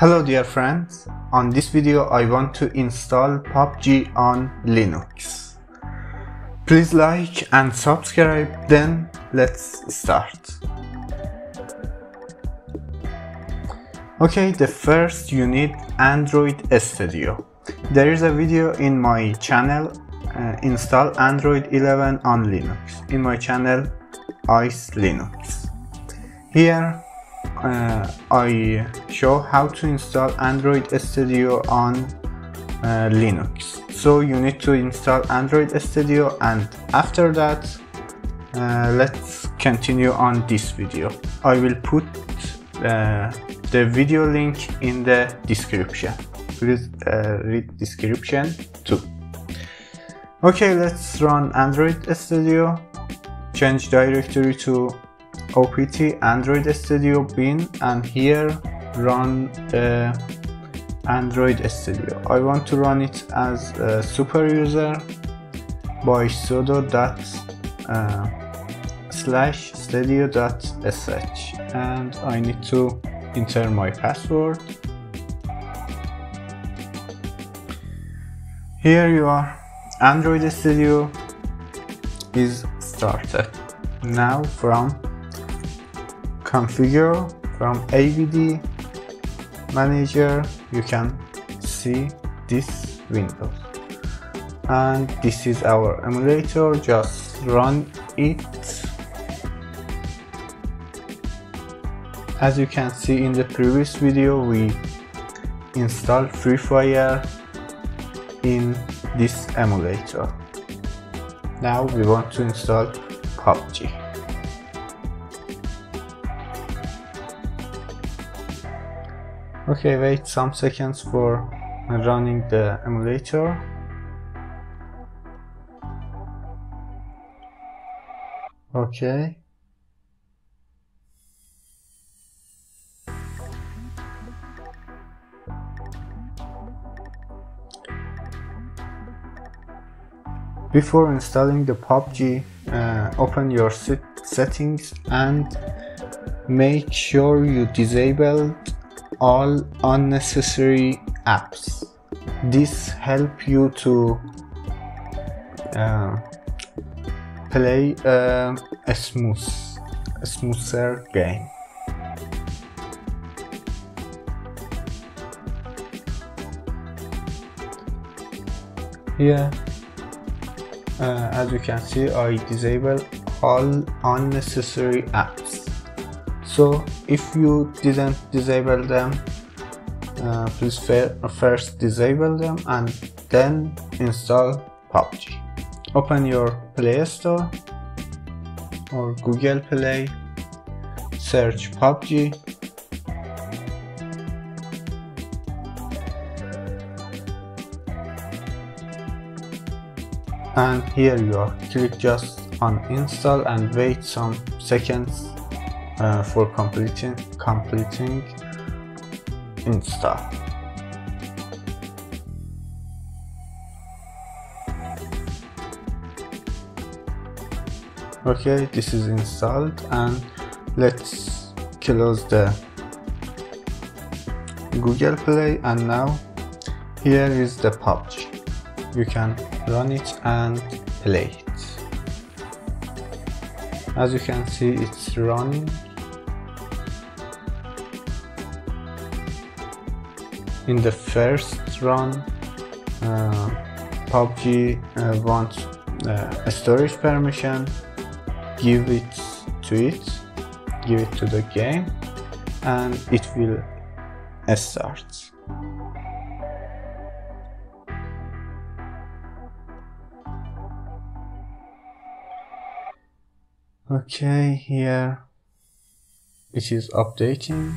Hello dear friends, on this video I want to install PUBG on Linux. Please like and subscribe then let's start. Okay, the first you need Android Studio. There is a video in my channel uh, install Android 11 on Linux in my channel Ice Linux. Here uh, I show how to install Android Studio on uh, Linux. So you need to install Android Studio and after that uh, let's continue on this video. I will put uh, the video link in the description. Please uh, read description too. Okay, let's run Android Studio. Change directory to opt android studio bin and here run the android studio. I want to run it as a super user by sudo dot uh, slash studio dot sh and i need to enter my password. Here you are. Android studio is started. Now from configure from AVD manager you can see this window. And this is our emulator just run it. As you can see in the previous video we installed Free Fire in this emulator. Now we want to install PUBG Okay, wait some seconds for running the emulator. Okay. Before installing the PUBG, uh, open your set settings and make sure you disabled all unnecessary apps. This help you to uh, play uh, a smooth a smoother game. Here uh, as you can see I disable all unnecessary apps so if you didn't disable them uh, please first disable them and then install PUBG open your play store or google play search PUBG and here you are. Click just on install and wait some seconds uh, for completing completing install okay this is installed and let's close the google play and now here is the PUBG you can run it and play it. As you can see it's running in the first run uh, PUBG uh, wants uh, a storage permission give it to it give it to the game and it will start. Okay here it is updating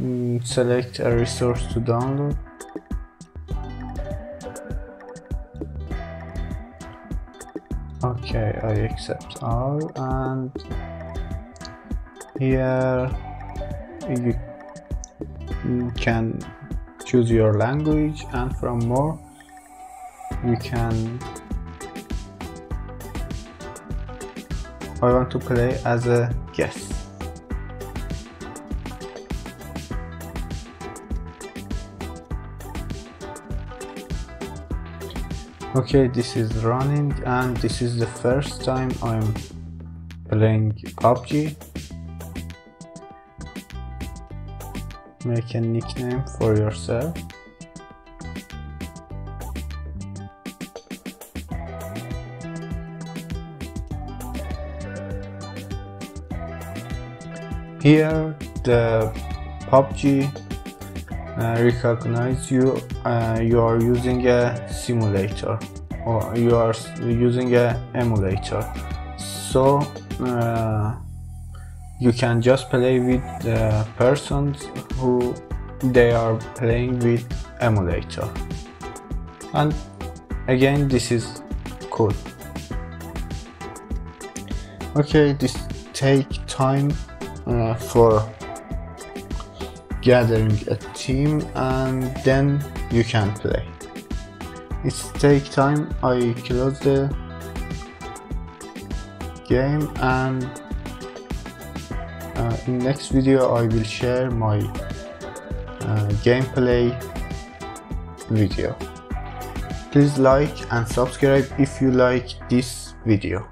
Mm, select a resource to download okay I accept all and here you can choose your language and from more you can I want to play as a guest. Okay, this is running and this is the first time I'm playing PUBG. Make a nickname for yourself. Here the PUBG recognize you uh, you are using a simulator or you are using a emulator. So uh, you can just play with the persons who they are playing with emulator. And again this is cool. Okay this take time uh, for gathering a team and then you can play. It's take time. I close the game and uh, in next video I will share my uh, gameplay video. Please like and subscribe if you like this video